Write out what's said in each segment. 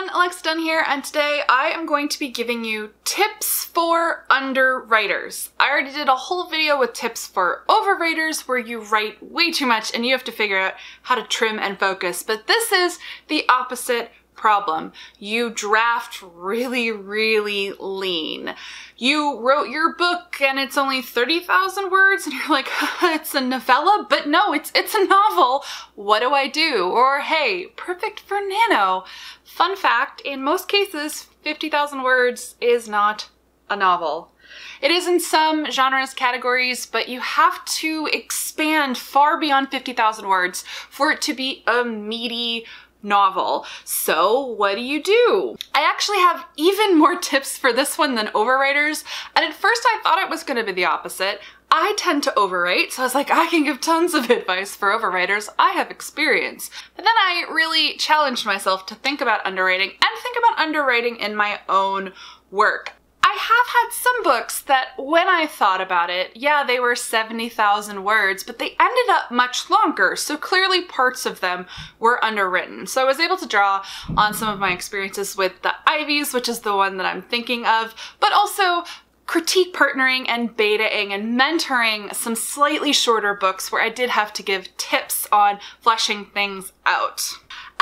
everyone, Alexa Donne here, and today I am going to be giving you tips for underwriters. I already did a whole video with tips for overwriters where you write way too much and you have to figure out how to trim and focus, but this is the opposite problem. You draft really, really lean. You wrote your book and it's only 30,000 words and you're like, it's a novella, but no, it's, it's a novel. What do I do? Or hey, perfect for nano. Fun fact, in most cases, 50,000 words is not a novel. It is in some genres categories, but you have to expand far beyond 50,000 words for it to be a meaty novel. So what do you do? I actually have even more tips for this one than overwriters. And at first I thought it was gonna be the opposite. I tend to overwrite, so I was like, I can give tons of advice for overwriters. I have experience. But then I really challenged myself to think about underwriting and think about underwriting in my own work. I have had some books that when I thought about it, yeah, they were 70,000 words, but they ended up much longer, so clearly parts of them were underwritten. So I was able to draw on some of my experiences with the Ivies, which is the one that I'm thinking of, but also critique partnering and betaing and mentoring some slightly shorter books where I did have to give tips on fleshing things out.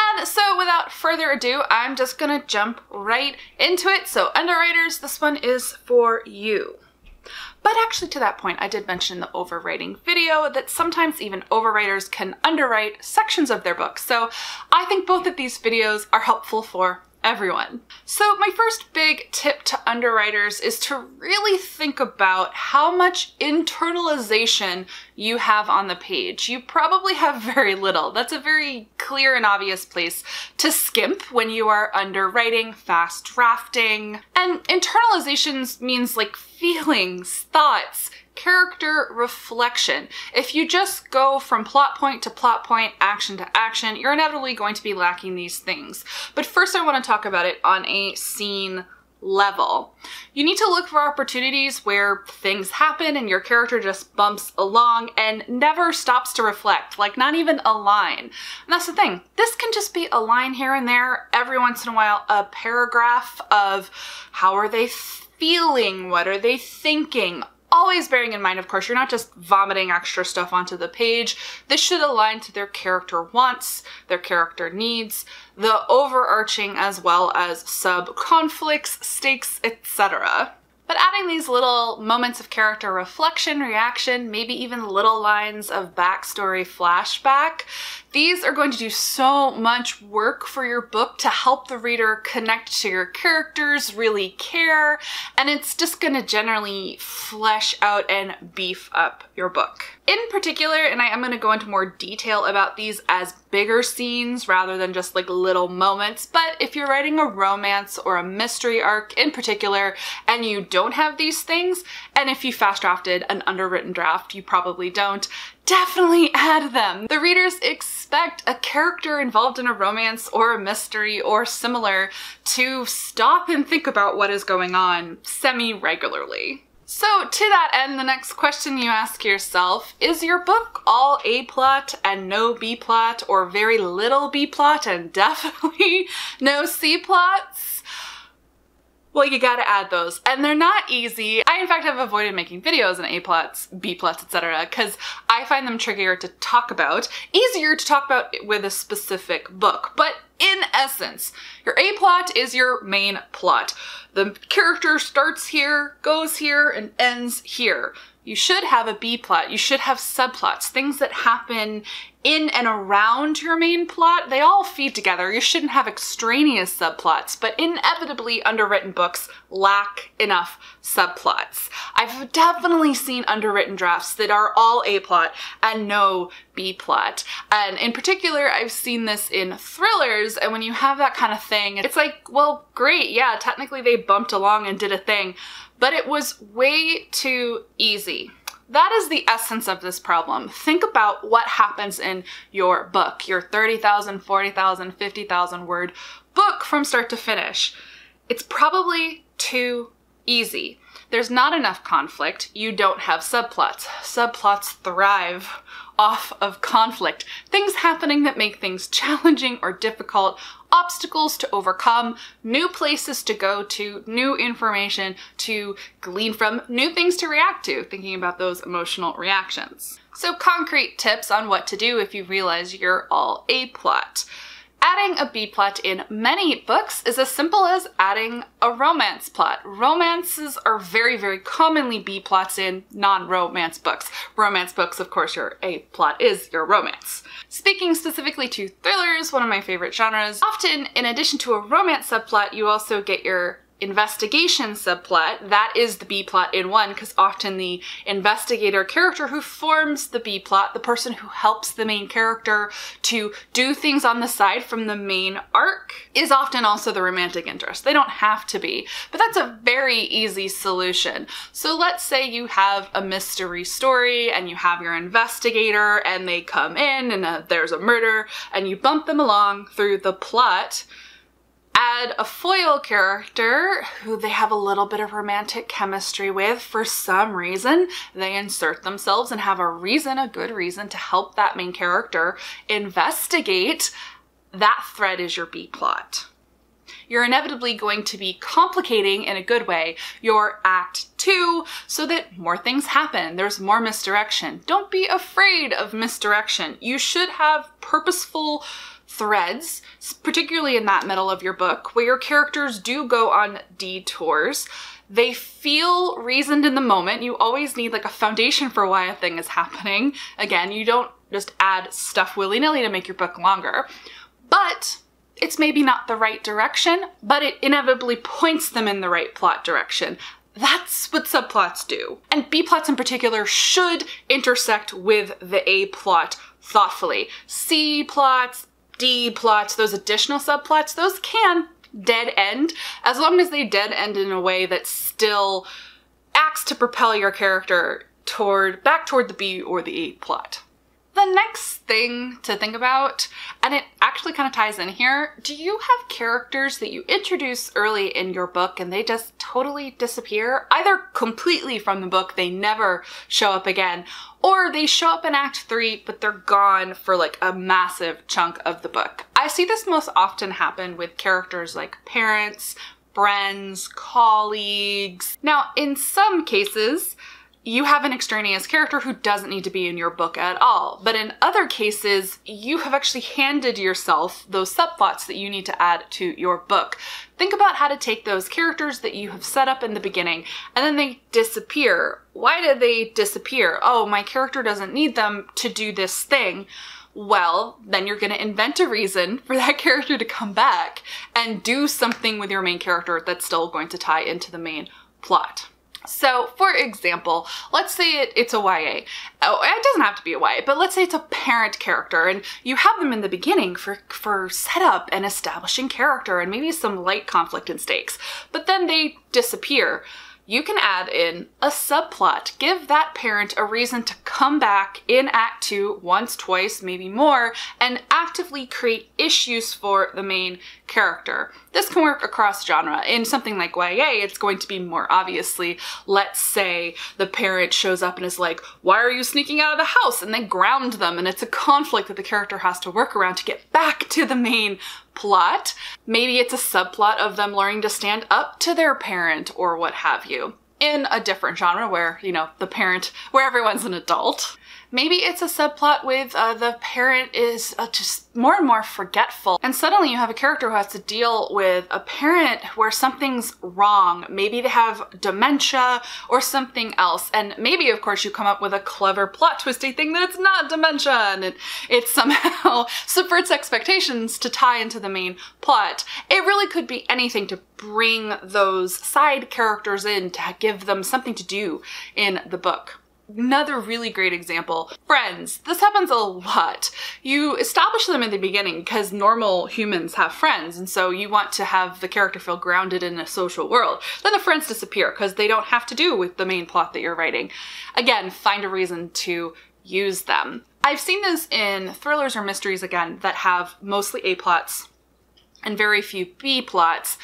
And so without further ado, I'm just gonna jump right into it. So underwriters, this one is for you. But actually to that point, I did mention in the overwriting video that sometimes even overwriters can underwrite sections of their books. So I think both of these videos are helpful for everyone. So my first big tip to underwriters is to really think about how much internalization you have on the page. You probably have very little. That's a very clear and obvious place to skimp when you are underwriting, fast drafting. And internalizations means like feelings, thoughts, character reflection. If you just go from plot point to plot point, action to action, you're inevitably going to be lacking these things. But first I want to talk about it on a scene level. You need to look for opportunities where things happen and your character just bumps along and never stops to reflect, like not even a line. And that's the thing, this can just be a line here and there, every once in a while a paragraph of how are they feeling, what are they thinking, Always bearing in mind, of course, you're not just vomiting extra stuff onto the page. This should align to their character wants, their character needs, the overarching as well as sub conflicts, stakes, etc. But adding these little moments of character reflection, reaction, maybe even little lines of backstory flashback, these are going to do so much work for your book to help the reader connect to your characters, really care, and it's just gonna generally flesh out and beef up your book. In particular, and I am gonna go into more detail about these as bigger scenes rather than just like little moments, but if you're writing a romance or a mystery arc in particular and you don't have these things, and if you fast drafted an underwritten draft, you probably don't, definitely add them. The readers expect a character involved in a romance or a mystery or similar to stop and think about what is going on semi-regularly. So to that end, the next question you ask yourself, is your book all A-plot and no B-plot or very little B-plot and definitely no C-plots? Well, you gotta add those. And they're not easy. I, in fact, have avoided making videos in A-plots, B-plots, etc., because I find them trickier to talk about, easier to talk about with a specific book. But in essence, your A-plot is your main plot. The character starts here, goes here, and ends here. You should have a B plot. You should have subplots, things that happen in and around your main plot. They all feed together. You shouldn't have extraneous subplots, but inevitably underwritten books lack enough subplots. I've definitely seen underwritten drafts that are all A plot and no B plot. And in particular, I've seen this in thrillers, and when you have that kind of thing, it's like, well, great, yeah, technically they bumped along and did a thing, but it was way too easy. That is the essence of this problem. Think about what happens in your book, your 30,000, 40,000, 50,000 word book from start to finish. It's probably too easy. There's not enough conflict. You don't have subplots. Subplots thrive off of conflict. Things happening that make things challenging or difficult obstacles to overcome, new places to go to, new information to glean from, new things to react to, thinking about those emotional reactions. So concrete tips on what to do if you realize you're all A-plot. Adding a B-plot in many books is as simple as adding a romance plot. Romances are very, very commonly B-plots in non-romance books. Romance books, of course, your A-plot is your romance. Speaking specifically to thrillers, one of my favorite genres, often in addition to a romance subplot, you also get your investigation subplot, that is the B plot in one, because often the investigator character who forms the B plot, the person who helps the main character to do things on the side from the main arc, is often also the romantic interest. They don't have to be, but that's a very easy solution. So let's say you have a mystery story and you have your investigator and they come in and uh, there's a murder and you bump them along through the plot add a foil character who they have a little bit of romantic chemistry with for some reason. They insert themselves and have a reason, a good reason to help that main character investigate. That thread is your B plot. You're inevitably going to be complicating in a good way your act two so that more things happen. There's more misdirection. Don't be afraid of misdirection. You should have purposeful threads, particularly in that middle of your book, where your characters do go on detours. They feel reasoned in the moment. You always need like a foundation for why a thing is happening. Again, you don't just add stuff willy-nilly to make your book longer. But it's maybe not the right direction, but it inevitably points them in the right plot direction. That's what subplots do. And B plots in particular should intersect with the A plot thoughtfully. C plots, D plots, those additional subplots, those can dead end as long as they dead end in a way that still acts to propel your character toward back toward the B or the A plot. The next thing to think about, and it actually kind of ties in here, do you have characters that you introduce early in your book and they just totally disappear? Either completely from the book, they never show up again, or they show up in Act 3 but they're gone for like a massive chunk of the book. I see this most often happen with characters like parents, friends, colleagues. Now, in some cases, you have an extraneous character who doesn't need to be in your book at all. But in other cases, you have actually handed yourself those subplots that you need to add to your book. Think about how to take those characters that you have set up in the beginning and then they disappear. Why did they disappear? Oh, my character doesn't need them to do this thing well, then you're going to invent a reason for that character to come back and do something with your main character that's still going to tie into the main plot. So, for example, let's say it, it's a YA. Oh, it doesn't have to be a YA, but let's say it's a parent character and you have them in the beginning for, for setup and establishing character and maybe some light conflict and stakes, but then they disappear you can add in a subplot. Give that parent a reason to come back in Act 2 once, twice, maybe more, and actively create issues for the main character. This can work across genre. In something like YA, it's going to be more obviously, let's say the parent shows up and is like, why are you sneaking out of the house? And they ground them, and it's a conflict that the character has to work around to get back to the main plot. Maybe it's a subplot of them learning to stand up to their parent or what have you in a different genre where, you know, the parent, where everyone's an adult. Maybe it's a subplot with uh, the parent is uh, just more and more forgetful. And suddenly you have a character who has to deal with a parent where something's wrong. Maybe they have dementia or something else. And maybe, of course, you come up with a clever plot twisty thing that it's not dementia and it, it somehow subverts expectations to tie into the main plot. It really could be anything to bring those side characters in to give them something to do in the book. Another really great example, friends. This happens a lot. You establish them in the beginning because normal humans have friends and so you want to have the character feel grounded in a social world. Then the friends disappear because they don't have to do with the main plot that you're writing. Again, find a reason to use them. I've seen this in thrillers or mysteries again that have mostly A plots and very few B plots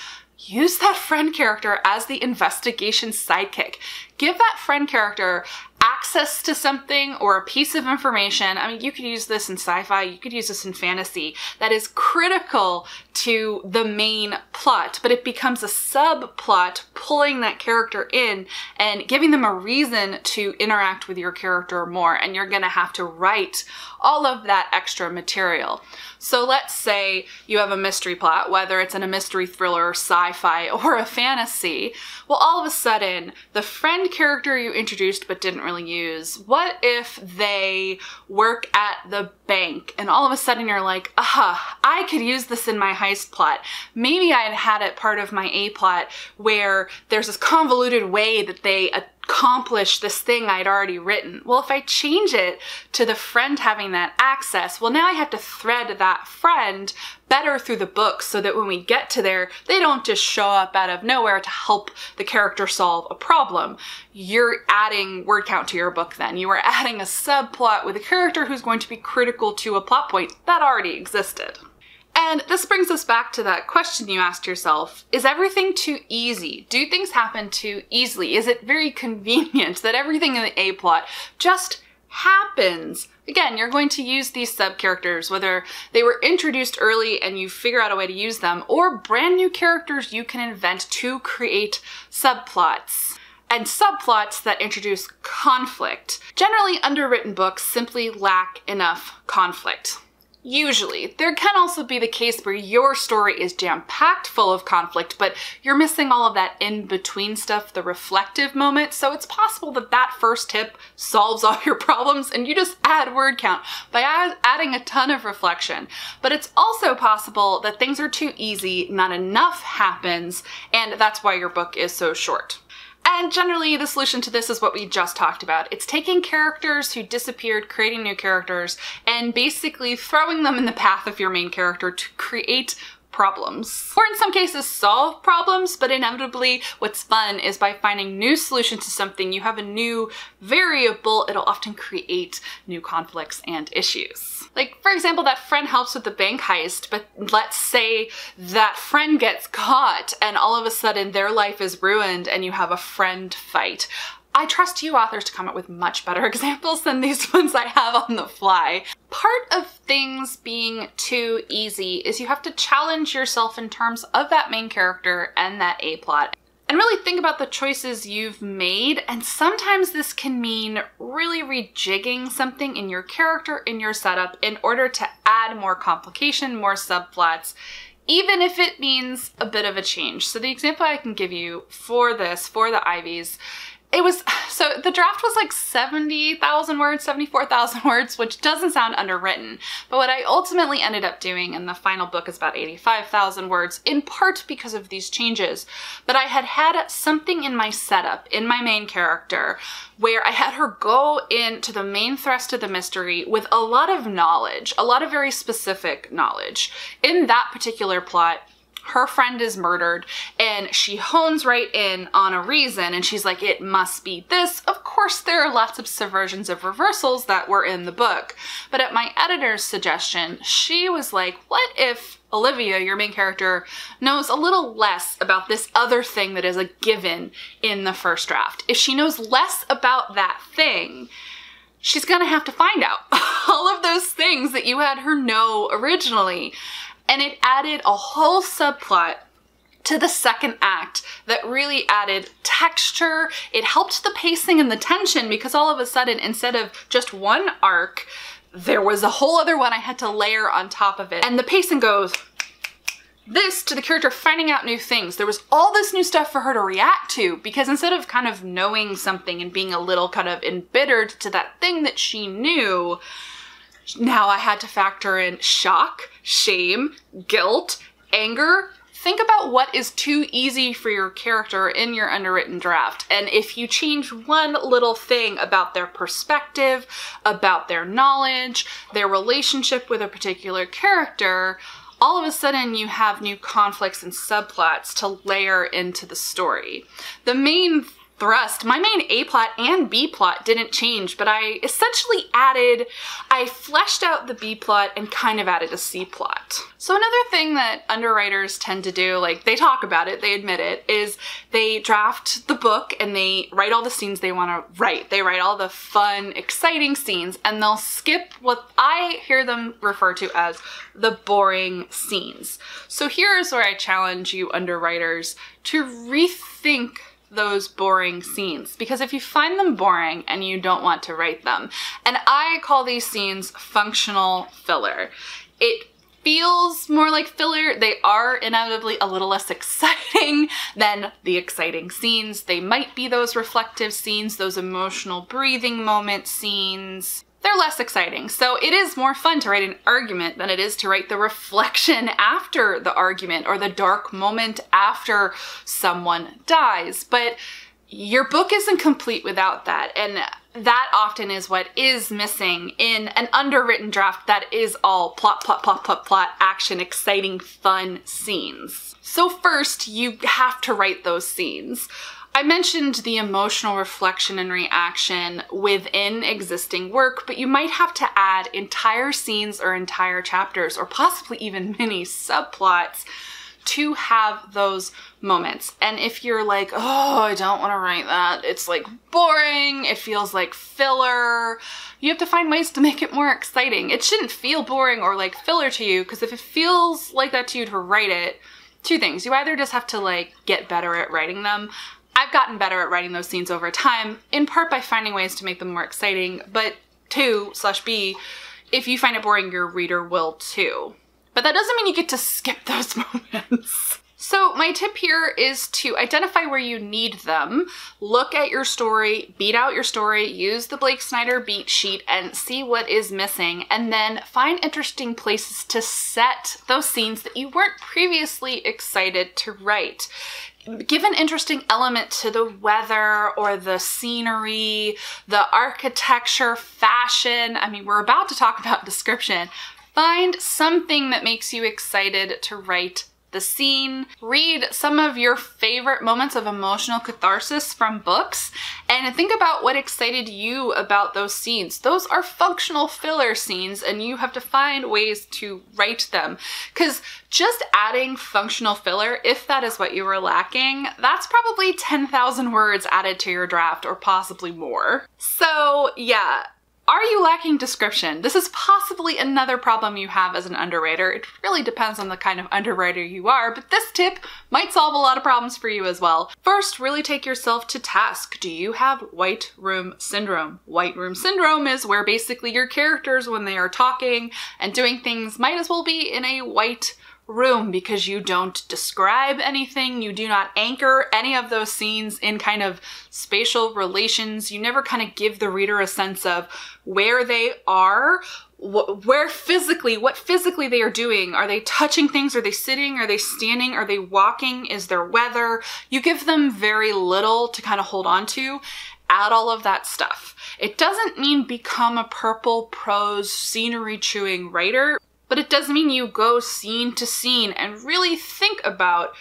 use that friend character as the investigation sidekick. Give that friend character access to something or a piece of information. I mean, you could use this in sci-fi, you could use this in fantasy that is critical to the main plot, but it becomes a subplot pulling that character in and giving them a reason to interact with your character more. And you're gonna have to write all of that extra material. So let's say you have a mystery plot, whether it's in a mystery thriller, sci-fi, or a fantasy. Well, all of a sudden, the friend character you introduced but didn't really use, what if they work at the bank and all of a sudden you're like, aha, I could use this in my heist plot. Maybe I had had it part of my A plot where there's this convoluted way that they accomplish this thing I'd already written. Well, if I change it to the friend having that access, well, now I have to thread that friend better through the book so that when we get to there, they don't just show up out of nowhere to help the character solve a problem. You're adding word count to your book then. You are adding a subplot with a character who's going to be critical to a plot point that already existed. And this brings us back to that question you asked yourself. Is everything too easy? Do things happen too easily? Is it very convenient that everything in the A plot just happens? Again, you're going to use these sub-characters, whether they were introduced early and you figure out a way to use them, or brand new characters you can invent to create subplots and subplots that introduce conflict. Generally, underwritten books simply lack enough conflict. Usually. There can also be the case where your story is jam-packed full of conflict, but you're missing all of that in-between stuff, the reflective moment, so it's possible that that first tip solves all your problems and you just add word count by add adding a ton of reflection. But it's also possible that things are too easy, not enough happens, and that's why your book is so short. And generally, the solution to this is what we just talked about. It's taking characters who disappeared, creating new characters, and basically throwing them in the path of your main character to create problems. Or in some cases solve problems, but inevitably what's fun is by finding new solutions to something, you have a new variable, it'll often create new conflicts and issues. Like, for example, that friend helps with the bank heist, but let's say that friend gets caught and all of a sudden their life is ruined and you have a friend fight. I trust you authors to come up with much better examples than these ones I have on the fly. Part of things being too easy is you have to challenge yourself in terms of that main character and that A plot and really think about the choices you've made. And sometimes this can mean really rejigging something in your character, in your setup, in order to add more complication, more subplots, even if it means a bit of a change. So the example I can give you for this, for the Ivies, it was, so the draft was like 70,000 words, 74,000 words, which doesn't sound underwritten. But what I ultimately ended up doing in the final book is about 85,000 words, in part because of these changes. But I had had something in my setup, in my main character, where I had her go into the main thrust of the mystery with a lot of knowledge, a lot of very specific knowledge. In that particular plot, her friend is murdered and she hones right in on a reason and she's like, it must be this. Of course, there are lots of subversions of reversals that were in the book. But at my editor's suggestion, she was like, what if Olivia, your main character, knows a little less about this other thing that is a given in the first draft. If she knows less about that thing, she's gonna have to find out all of those things that you had her know originally and it added a whole subplot to the second act that really added texture. It helped the pacing and the tension because all of a sudden, instead of just one arc, there was a whole other one I had to layer on top of it. And the pacing goes this to the character finding out new things. There was all this new stuff for her to react to because instead of kind of knowing something and being a little kind of embittered to that thing that she knew, now I had to factor in shock, shame, guilt, anger. Think about what is too easy for your character in your underwritten draft. And if you change one little thing about their perspective, about their knowledge, their relationship with a particular character, all of a sudden you have new conflicts and subplots to layer into the story. The main thrust. My main A plot and B plot didn't change, but I essentially added, I fleshed out the B plot and kind of added a C plot. So another thing that underwriters tend to do, like they talk about it, they admit it, is they draft the book and they write all the scenes they want to write. They write all the fun, exciting scenes and they'll skip what I hear them refer to as the boring scenes. So here's where I challenge you underwriters to rethink those boring scenes because if you find them boring and you don't want to write them, and I call these scenes functional filler. It feels more like filler. They are inevitably a little less exciting than the exciting scenes. They might be those reflective scenes, those emotional breathing moment scenes they're less exciting. So it is more fun to write an argument than it is to write the reflection after the argument or the dark moment after someone dies. But your book isn't complete without that. And that often is what is missing in an underwritten draft that is all plot, plot, plot, plot, plot, action, exciting, fun scenes. So first, you have to write those scenes. I mentioned the emotional reflection and reaction within existing work, but you might have to add entire scenes or entire chapters or possibly even mini subplots to have those moments. And if you're like, oh, I don't want to write that, it's like boring, it feels like filler, you have to find ways to make it more exciting. It shouldn't feel boring or like filler to you, because if it feels like that to you to write it, two things. You either just have to like get better at writing them. I've gotten better at writing those scenes over time, in part by finding ways to make them more exciting, but two, slash B, if you find it boring, your reader will too. But that doesn't mean you get to skip those moments. So my tip here is to identify where you need them, look at your story, beat out your story, use the Blake Snyder beat sheet and see what is missing, and then find interesting places to set those scenes that you weren't previously excited to write give an interesting element to the weather or the scenery, the architecture, fashion. I mean, we're about to talk about description. Find something that makes you excited to write the scene, read some of your favorite moments of emotional catharsis from books, and think about what excited you about those scenes. Those are functional filler scenes, and you have to find ways to write them. Because just adding functional filler, if that is what you were lacking, that's probably 10,000 words added to your draft, or possibly more. So, yeah, are you lacking description? This is possibly another problem you have as an underwriter. It really depends on the kind of underwriter you are, but this tip might solve a lot of problems for you as well. First, really take yourself to task. Do you have white room syndrome? White room syndrome is where basically your characters, when they are talking and doing things, might as well be in a white room because you don't describe anything, you do not anchor any of those scenes in kind of spatial relations, you never kind of give the reader a sense of where they are, wh where physically, what physically they are doing. Are they touching things? Are they sitting? Are they standing? Are they walking? Is there weather? You give them very little to kind of hold on to add all of that stuff. It doesn't mean become a purple prose scenery chewing writer but it does mean you go scene to scene and really think about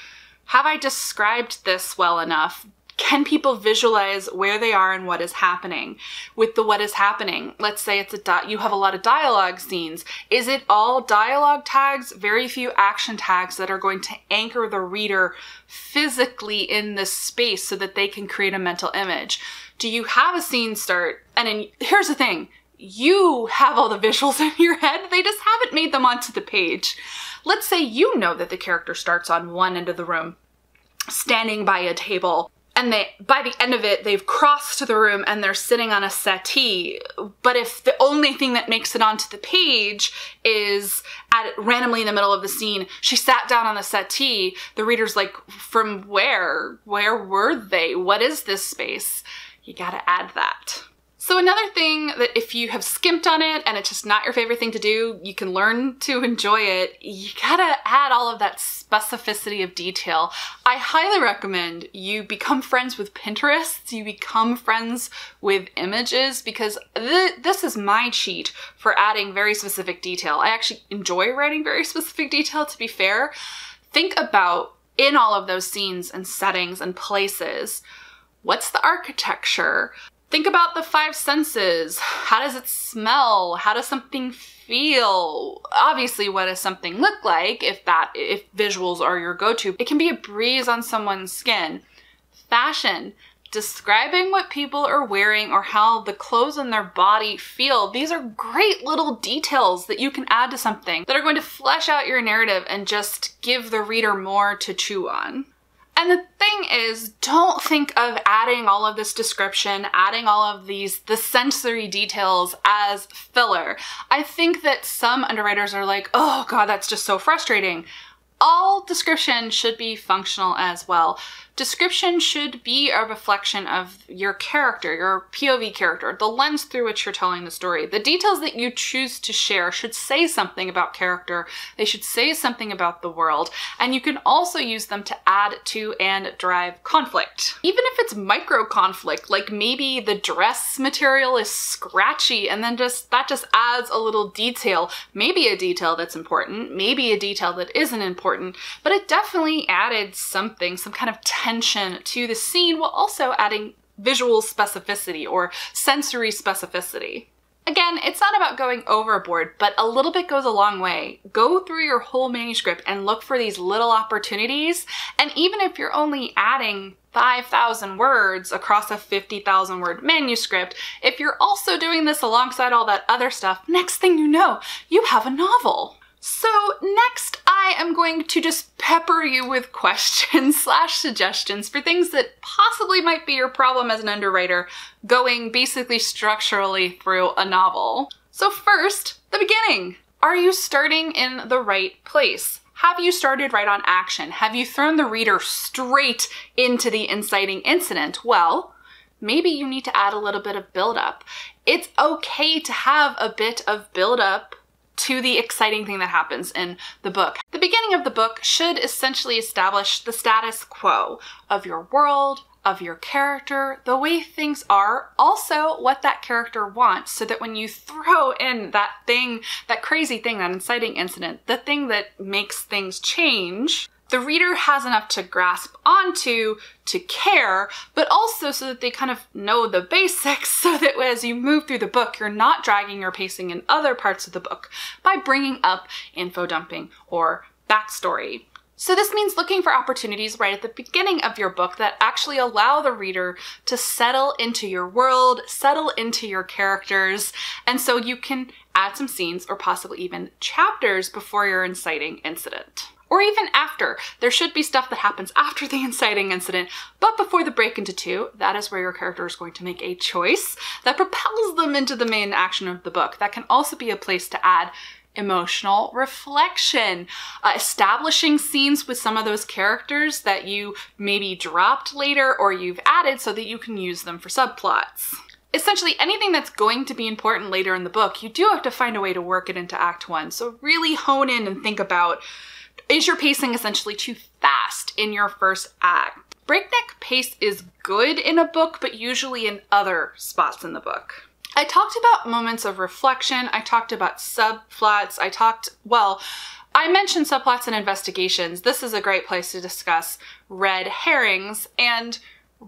have I described this well enough? Can people visualize where they are and what is happening? With the what is happening, let's say it's a dot, you have a lot of dialogue scenes. Is it all dialogue tags, very few action tags that are going to anchor the reader physically in this space so that they can create a mental image? Do you have a scene start? And in, here's the thing, you have all the visuals in your head, they just haven't made them onto the page. Let's say you know that the character starts on one end of the room, standing by a table, and they by the end of it they've crossed the room and they're sitting on a settee. But if the only thing that makes it onto the page is at randomly in the middle of the scene she sat down on the settee the reader's like from where? Where were they? What is this space? You gotta add that so another thing that if you have skimped on it and it's just not your favorite thing to do, you can learn to enjoy it, you gotta add all of that specificity of detail. I highly recommend you become friends with Pinterest, you become friends with images because th this is my cheat for adding very specific detail. I actually enjoy writing very specific detail to be fair. Think about in all of those scenes and settings and places, What's the architecture? Think about the five senses. How does it smell? How does something feel? Obviously, what does something look like if that if visuals are your go-to? It can be a breeze on someone's skin. Fashion describing what people are wearing or how the clothes on their body feel. These are great little details that you can add to something that are going to flesh out your narrative and just give the reader more to chew on. And the thing is, don't think of adding all of this description, adding all of these, the sensory details as filler. I think that some underwriters are like, oh god, that's just so frustrating. All description should be functional as well. Description should be a reflection of your character, your POV character, the lens through which you're telling the story. The details that you choose to share should say something about character, they should say something about the world, and you can also use them to add to and drive conflict. Even if it's micro conflict, like maybe the dress material is scratchy and then just that just adds a little detail, maybe a detail that's important, maybe a detail that isn't important, but it definitely added something, some kind of attention to the scene while also adding visual specificity or sensory specificity. Again, it's not about going overboard, but a little bit goes a long way. Go through your whole manuscript and look for these little opportunities. And even if you're only adding 5,000 words across a 50,000 word manuscript, if you're also doing this alongside all that other stuff, next thing you know, you have a novel. So next I am going to just pepper you with questions slash suggestions for things that possibly might be your problem as an underwriter going basically structurally through a novel. So first, the beginning. Are you starting in the right place? Have you started right on action? Have you thrown the reader straight into the inciting incident? Well, maybe you need to add a little bit of buildup. It's okay to have a bit of buildup to the exciting thing that happens in the book. The beginning of the book should essentially establish the status quo of your world, of your character, the way things are, also what that character wants, so that when you throw in that thing, that crazy thing, that inciting incident, the thing that makes things change, the reader has enough to grasp onto to care, but also so that they kind of know the basics so that as you move through the book, you're not dragging your pacing in other parts of the book by bringing up info dumping or backstory. So this means looking for opportunities right at the beginning of your book that actually allow the reader to settle into your world, settle into your characters, and so you can add some scenes or possibly even chapters before your inciting incident or even after. There should be stuff that happens after the inciting incident, but before the break into two, that is where your character is going to make a choice that propels them into the main action of the book. That can also be a place to add emotional reflection, uh, establishing scenes with some of those characters that you maybe dropped later or you've added so that you can use them for subplots essentially anything that's going to be important later in the book, you do have to find a way to work it into Act One. So really hone in and think about is your pacing essentially too fast in your first act? Breakneck pace is good in a book, but usually in other spots in the book. I talked about moments of reflection, I talked about subplots, I talked, well, I mentioned subplots and investigations. This is a great place to discuss red herrings and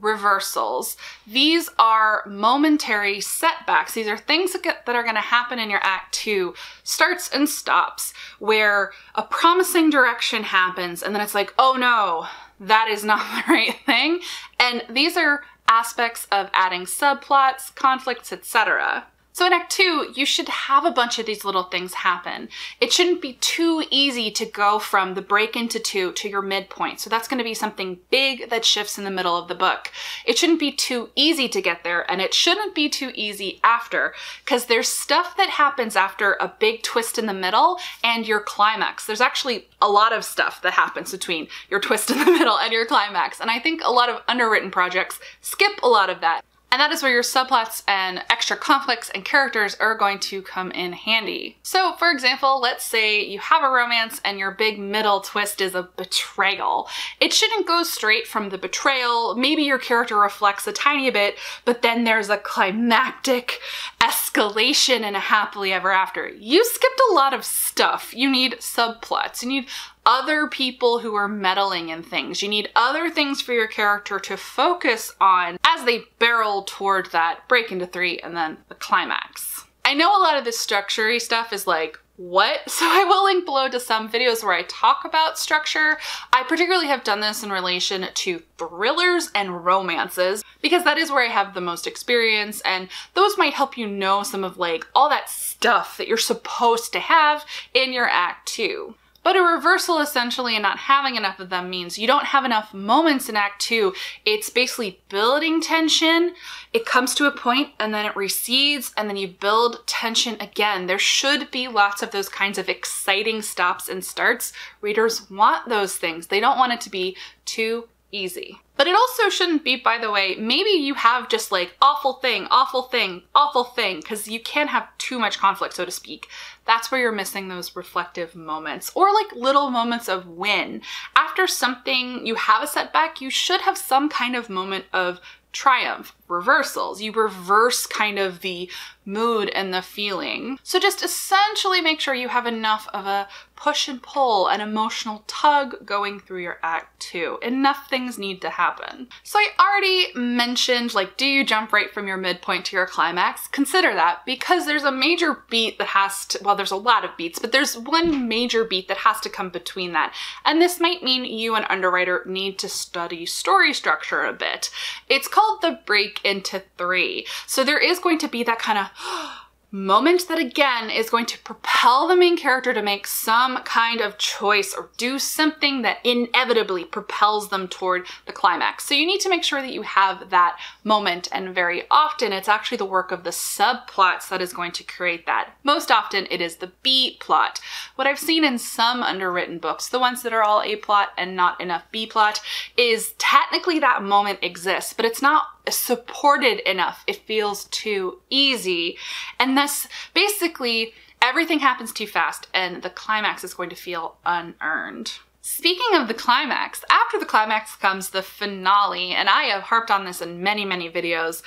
reversals. These are momentary setbacks. These are things that, are going to happen in your act two, starts and stops, where a promising direction happens and then it's like, oh no, that is not the right thing. And these are aspects of adding subplots, conflicts, etc. So in Act 2, you should have a bunch of these little things happen. It shouldn't be too easy to go from the break into 2 to your midpoint. So that's going to be something big that shifts in the middle of the book. It shouldn't be too easy to get there, and it shouldn't be too easy after, because there's stuff that happens after a big twist in the middle and your climax. There's actually a lot of stuff that happens between your twist in the middle and your climax, and I think a lot of underwritten projects skip a lot of that. And that is where your subplots and extra conflicts and characters are going to come in handy. So for example, let's say you have a romance and your big middle twist is a betrayal. It shouldn't go straight from the betrayal. Maybe your character reflects a tiny bit, but then there's a climactic escalation and a happily ever after. You skipped a lot of stuff. You need subplots. You need other people who are meddling in things. You need other things for your character to focus on as they barrel toward that break into three and then the climax. I know a lot of this structure stuff is like, what? So I will link below to some videos where I talk about structure. I particularly have done this in relation to thrillers and romances because that is where I have the most experience and those might help you know some of like all that stuff that you're supposed to have in your act two. But a reversal essentially and not having enough of them means you don't have enough moments in Act Two. It's basically building tension. It comes to a point and then it recedes and then you build tension again. There should be lots of those kinds of exciting stops and starts. Readers want those things. They don't want it to be too easy. But it also shouldn't be, by the way, maybe you have just like awful thing, awful thing, awful thing, because you can't have too much conflict, so to speak. That's where you're missing those reflective moments or like little moments of win. After something, you have a setback, you should have some kind of moment of triumph, reversals. You reverse kind of the mood and the feeling. So just essentially make sure you have enough of a push and pull, an emotional tug going through your act two. Enough things need to happen. So I already mentioned, like, do you jump right from your midpoint to your climax? Consider that because there's a major beat that has to, well, there's a lot of beats, but there's one major beat that has to come between that. And this might mean you, an underwriter, need to study story structure a bit. It's called the break break into three. So there is going to be that kind of moment that again is going to propel the main character to make some kind of choice or do something that inevitably propels them toward the climax. So you need to make sure that you have that moment and very often it's actually the work of the subplots that is going to create that. Most often it is the B plot. What I've seen in some underwritten books, the ones that are all A plot and not enough B plot, is technically that moment exists, but it's not supported enough. It feels too easy. And thus, basically, everything happens too fast and the climax is going to feel unearned. Speaking of the climax, after the climax comes the finale, and I have harped on this in many, many videos.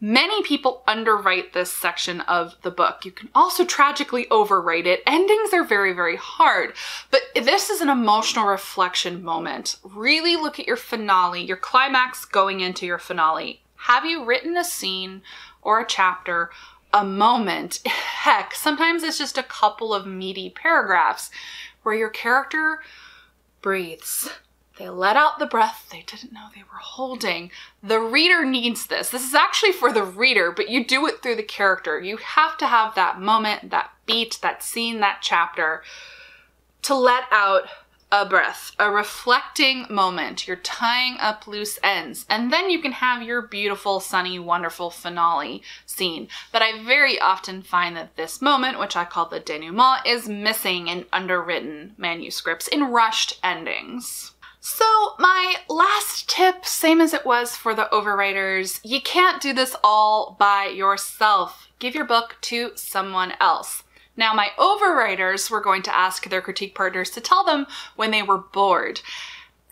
Many people underwrite this section of the book. You can also tragically overwrite it. Endings are very, very hard, but this is an emotional reflection moment. Really look at your finale, your climax going into your finale. Have you written a scene or a chapter, a moment? Heck, sometimes it's just a couple of meaty paragraphs where your character breathes they let out the breath they didn't know they were holding. The reader needs this. This is actually for the reader, but you do it through the character. You have to have that moment, that beat, that scene, that chapter to let out a breath, a reflecting moment. You're tying up loose ends. And then you can have your beautiful, sunny, wonderful finale scene. But I very often find that this moment, which I call the denouement, is missing in underwritten manuscripts, in rushed endings. So my last tip, same as it was for the overwriters, you can't do this all by yourself. Give your book to someone else. Now my overwriters were going to ask their critique partners to tell them when they were bored.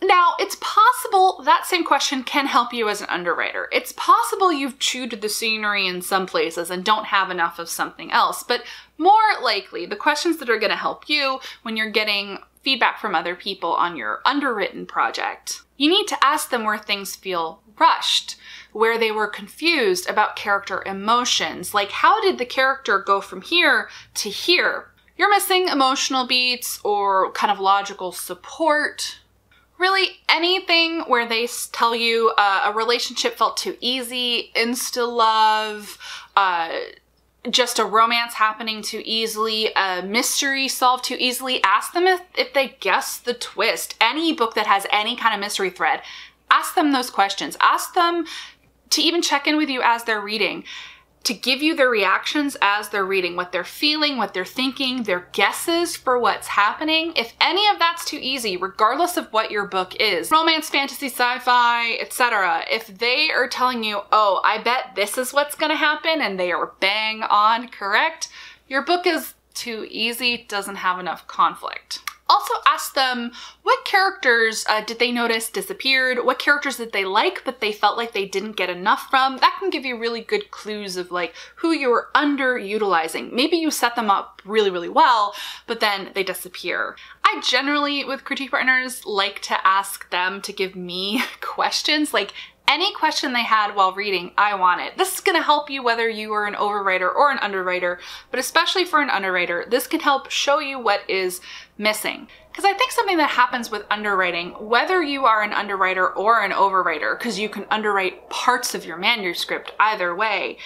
Now, it's possible that same question can help you as an underwriter. It's possible you've chewed the scenery in some places and don't have enough of something else, but more likely, the questions that are going to help you when you're getting feedback from other people on your underwritten project. You need to ask them where things feel rushed, where they were confused about character emotions, like how did the character go from here to here? You're missing emotional beats or kind of logical support. Really, anything where they tell you uh, a relationship felt too easy, insta love, uh, just a romance happening too easily, a mystery solved too easily, ask them if, if they guess the twist. Any book that has any kind of mystery thread, ask them those questions. Ask them to even check in with you as they're reading to give you their reactions as they're reading, what they're feeling, what they're thinking, their guesses for what's happening. If any of that's too easy, regardless of what your book is, romance, fantasy, sci-fi, etc., if they are telling you, oh, I bet this is what's gonna happen, and they are bang on correct, your book is too easy, doesn't have enough conflict. Also ask them what characters uh, did they notice disappeared, what characters did they like but they felt like they didn't get enough from. That can give you really good clues of like who you were underutilizing. Maybe you set them up really, really well, but then they disappear. I generally, with critique partners, like to ask them to give me questions like any question they had while reading, I want it. This is gonna help you whether you are an overwriter or an underwriter, but especially for an underwriter, this can help show you what is missing. Because I think something that happens with underwriting, whether you are an underwriter or an overwriter, because you can underwrite parts of your manuscript either way,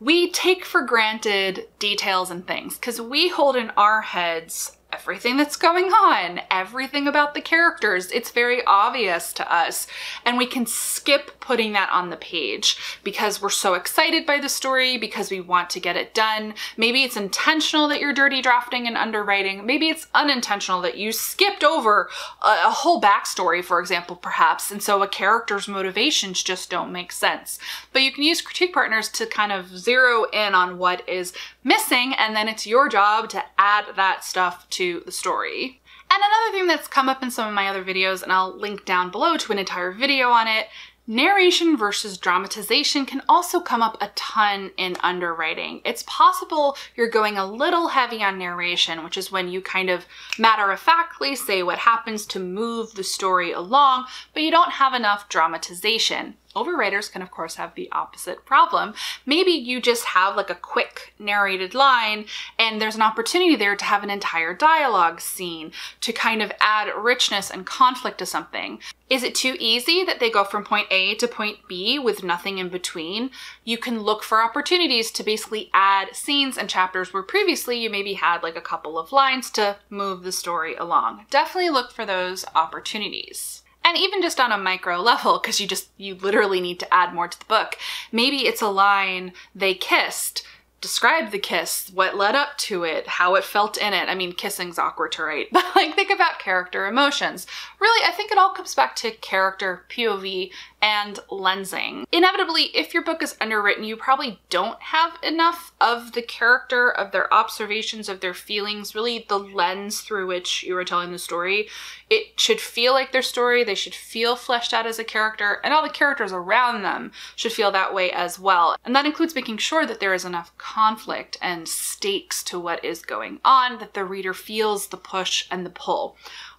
we take for granted details and things because we hold in our heads everything that's going on, everything about the characters. It's very obvious to us. And we can skip putting that on the page because we're so excited by the story, because we want to get it done. Maybe it's intentional that you're dirty drafting and underwriting. Maybe it's unintentional that you skipped over a, a whole backstory, for example, perhaps. And so a character's motivations just don't make sense. But you can use critique partners to kind of zero in on what is missing, and then it's your job to add that stuff to the story. And another thing that's come up in some of my other videos, and I'll link down below to an entire video on it, Narration versus dramatization can also come up a ton in underwriting. It's possible you're going a little heavy on narration, which is when you kind of matter-of-factly say what happens to move the story along, but you don't have enough dramatization. Overwriters can of course have the opposite problem. Maybe you just have like a quick narrated line and there's an opportunity there to have an entire dialogue scene to kind of add richness and conflict to something. Is it too easy that they go from point A to point B with nothing in between? You can look for opportunities to basically add scenes and chapters where previously you maybe had like a couple of lines to move the story along. Definitely look for those opportunities and even just on a micro level because you just you literally need to add more to the book. Maybe it's a line they kissed describe the kiss, what led up to it, how it felt in it. I mean, kissing's awkward to write, but like think about character emotions. Really, I think it all comes back to character, POV, and lensing. Inevitably, if your book is underwritten, you probably don't have enough of the character, of their observations, of their feelings, really the lens through which you are telling the story. It should feel like their story, they should feel fleshed out as a character, and all the characters around them should feel that way as well. And that includes making sure that there is enough conflict and stakes to what is going on, that the reader feels the push and the pull.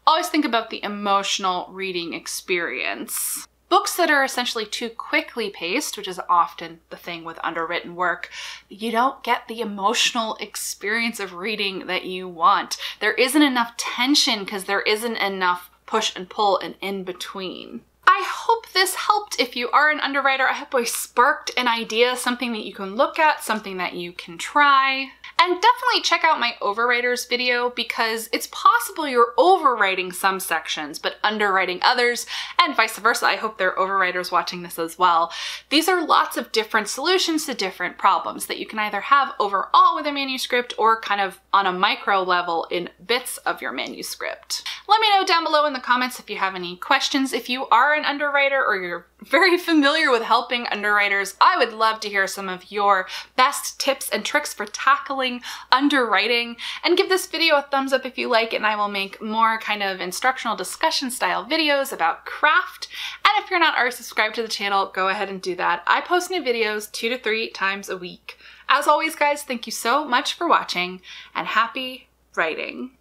Always think about the emotional reading experience. Books that are essentially too quickly paced, which is often the thing with underwritten work, you don't get the emotional experience of reading that you want. There isn't enough tension because there isn't enough push and pull and in between. I hope this helped if you are an underwriter. I hope I sparked an idea, something that you can look at, something that you can try. And definitely check out my overwriters video because it's possible you're overwriting some sections but underwriting others and vice versa. I hope there are overwriters watching this as well. These are lots of different solutions to different problems that you can either have overall with a manuscript or kind of on a micro level in bits of your manuscript. Let me know down below in the comments if you have any questions. If you are an underwriter or you're very familiar with helping underwriters, I would love to hear some of your best tips and tricks for tackling underwriting. And give this video a thumbs up if you like and I will make more kind of instructional discussion style videos about craft. And if you're not already subscribed to the channel, go ahead and do that. I post new videos two to three times a week. As always, guys, thank you so much for watching and happy writing.